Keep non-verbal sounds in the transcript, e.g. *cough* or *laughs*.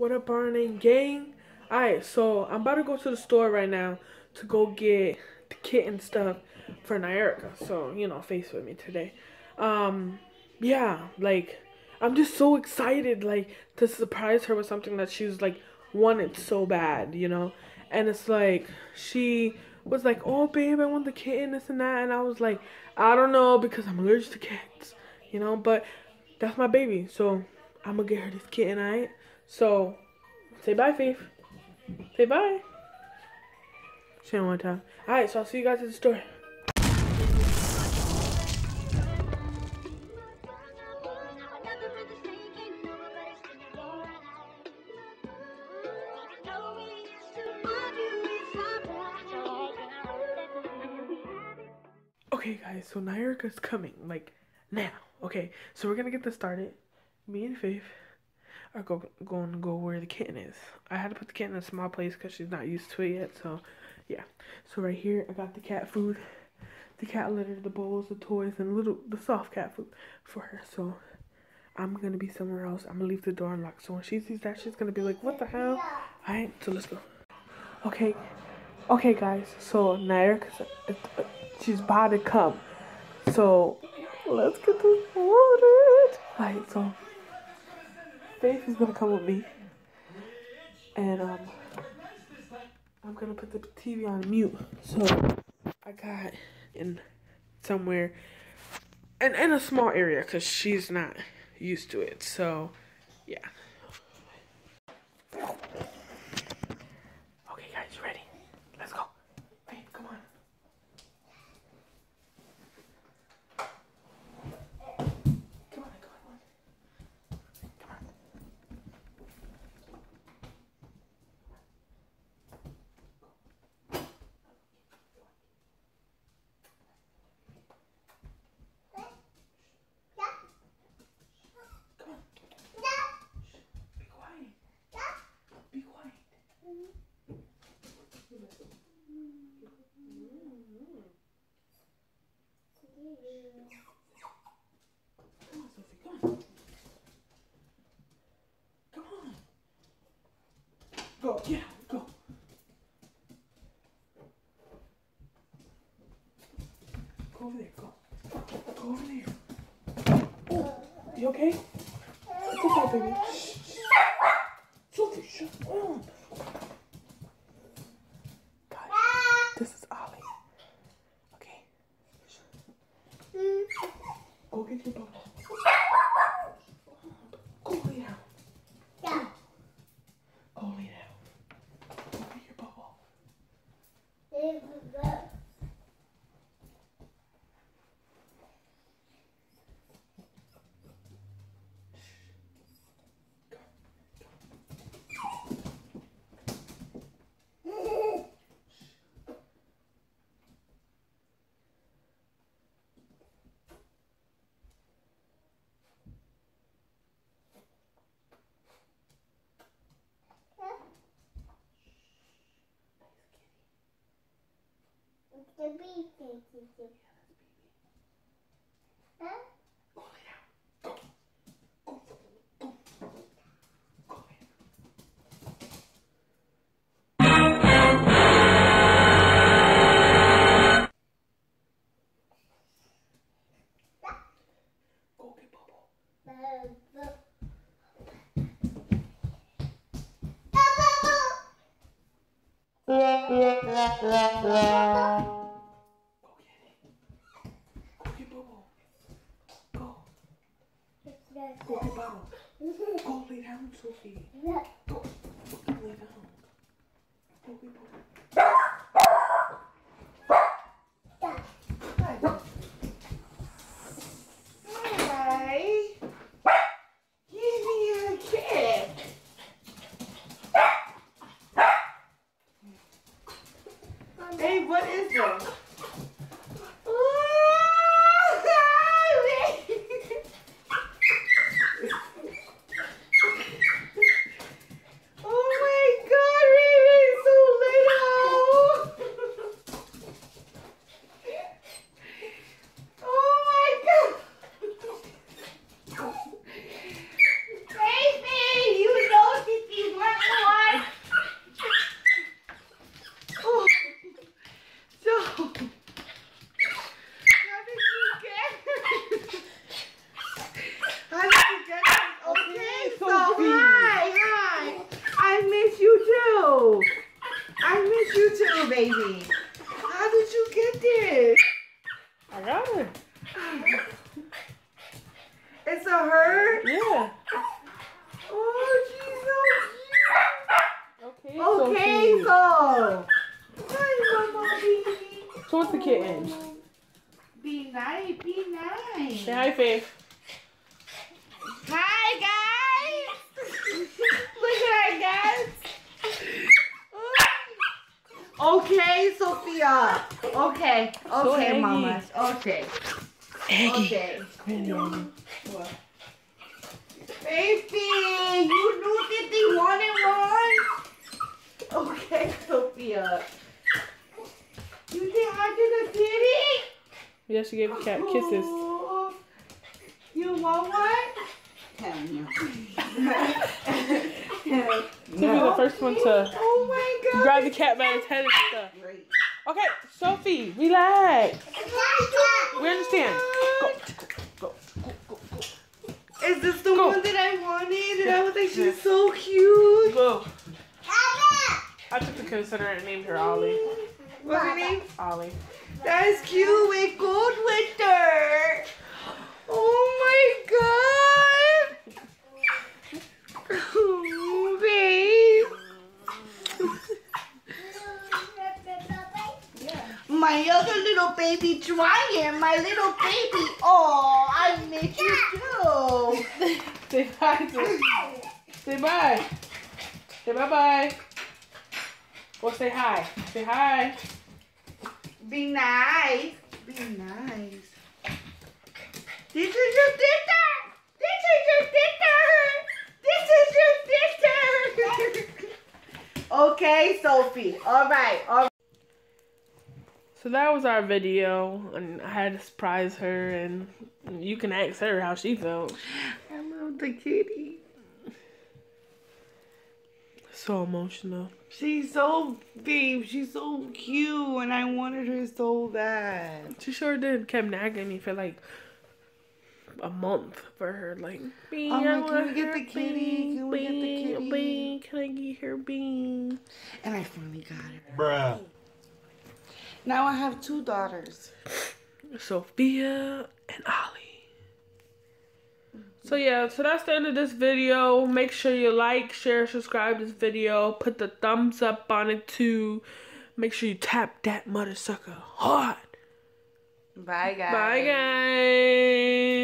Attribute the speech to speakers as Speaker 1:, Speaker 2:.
Speaker 1: What up, Barney gang? Alright, so I'm about to go to the store right now to go get the kitten stuff for Nyerika. So, you know, face with me today. Um, yeah, like, I'm just so excited, like, to surprise her with something that she's, like, wanted so bad, you know? And it's like, she was like, oh, babe, I want the kitten, this and that. And I was like, I don't know because I'm allergic to cats, you know? But that's my baby, so I'm gonna get her this kitten, alright? So, say bye, Faith. Say bye. Say one time. Alright, so I'll see you guys at the store. Okay, guys, so Nyerika's coming, like, now. Okay, so we're gonna get this started. Me and Faith are go, going to go where the kitten is. I had to put the kitten in a small place because she's not used to it yet, so, yeah. So right here, I got the cat food, the cat litter, the bowls, the toys, and little, the soft cat food for her, so... I'm gonna be somewhere else. I'm gonna leave the door unlocked. So when she sees that, she's gonna be like, what the hell? Alright, so let's go. Okay, okay, guys. So Nyerika's, uh, she's about to come. So let's get this started. Alright, so Faith is gonna come with me, and um, I'm gonna put the TV on mute. So I got in somewhere, and in a small area, cause she's not used to it. So yeah. Okay, guys, ready? Let's go. Faith, come on. Come on, come on, come on. Come on. Come on. Be quiet. Be quiet. Come on, Sophie, come on. Come on. Go, yeah, go. Go over there, go. Go over there. Oh, you okay? It's okay, baby. Shh, shh. Sophie, shut up. Guys, this is Ollie. Okay. Go get your bubble.
Speaker 2: The bee thinks it's a huh?
Speaker 1: Go lay down. Go. Go. Go. Go lay down. Go get bubble. Go get it. Go get bubble. Go. Get bubble. Go Go ahead. Go lay down, Sophie. Go. Go lay down. Go get bubble.
Speaker 3: Hi. Give me a kick. Hey, what is this? baby. How did you get this?
Speaker 1: I got her.
Speaker 3: A her?
Speaker 1: Yeah.
Speaker 3: Oh, she's
Speaker 1: Okay.
Speaker 3: so cute. Okay,
Speaker 1: Sophie.
Speaker 3: so. Hi, Mama baby.
Speaker 1: So the kitten?
Speaker 3: Be nice, be nice.
Speaker 1: Say hi, Faith.
Speaker 3: Hi, guys. *laughs* Look at that, guys. Okay, Sophia. Okay,
Speaker 1: So
Speaker 3: okay,
Speaker 1: Aggie.
Speaker 3: mamas. Okay, okay. What? Baby, you knew that they wanted one? Okay, Sophia. You say hi to the kitty?
Speaker 1: Yeah, she gave the cat kisses.
Speaker 3: You want one? Hell no.
Speaker 1: Sophie's the first one to
Speaker 3: Oh my god.
Speaker 1: grab the cat by its head and stuff. Okay, Sophie, relax. We understand. Go, go, go, go, go.
Speaker 3: Is this the
Speaker 1: Go.
Speaker 3: one that I wanted? And I was like, she's so cute.
Speaker 1: Go. I took the consider and named her Ollie.
Speaker 3: What's her name?
Speaker 1: Ollie.
Speaker 3: That's cute with gold winter. Oh my god. *laughs* Oh, babe. My other little baby Ryan, my little baby. Oh, I miss you too. *laughs*
Speaker 1: Say bye. Say, say bye. Say bye bye. Well, say hi. Say hi.
Speaker 3: Be nice. Be nice. This is your sister. This is your sister. This is your sister. *laughs* okay, Sophie. All right. All right.
Speaker 1: So that was our video, and I had to surprise her, and you can ask her how she felt.
Speaker 3: I love the kitty.
Speaker 1: So emotional.
Speaker 3: She's so babe. She's so cute, and I wanted her so bad.
Speaker 1: She sure did. Kept nagging me for like a month for her. Like, Bee,
Speaker 3: I'm
Speaker 1: I
Speaker 3: can
Speaker 1: want
Speaker 3: we get the kitty? Can we get the
Speaker 1: Bee,
Speaker 3: kitty?"
Speaker 1: Bee, can I get her bean?
Speaker 3: And I finally got it.
Speaker 4: Bruh.
Speaker 3: Now I have two daughters.
Speaker 1: Sophia and Ollie. So yeah, so that's the end of this video. Make sure you like, share, subscribe this video. Put the thumbs up on it too. Make sure you tap that mother sucker hard.
Speaker 3: Bye, guys.
Speaker 1: Bye guys.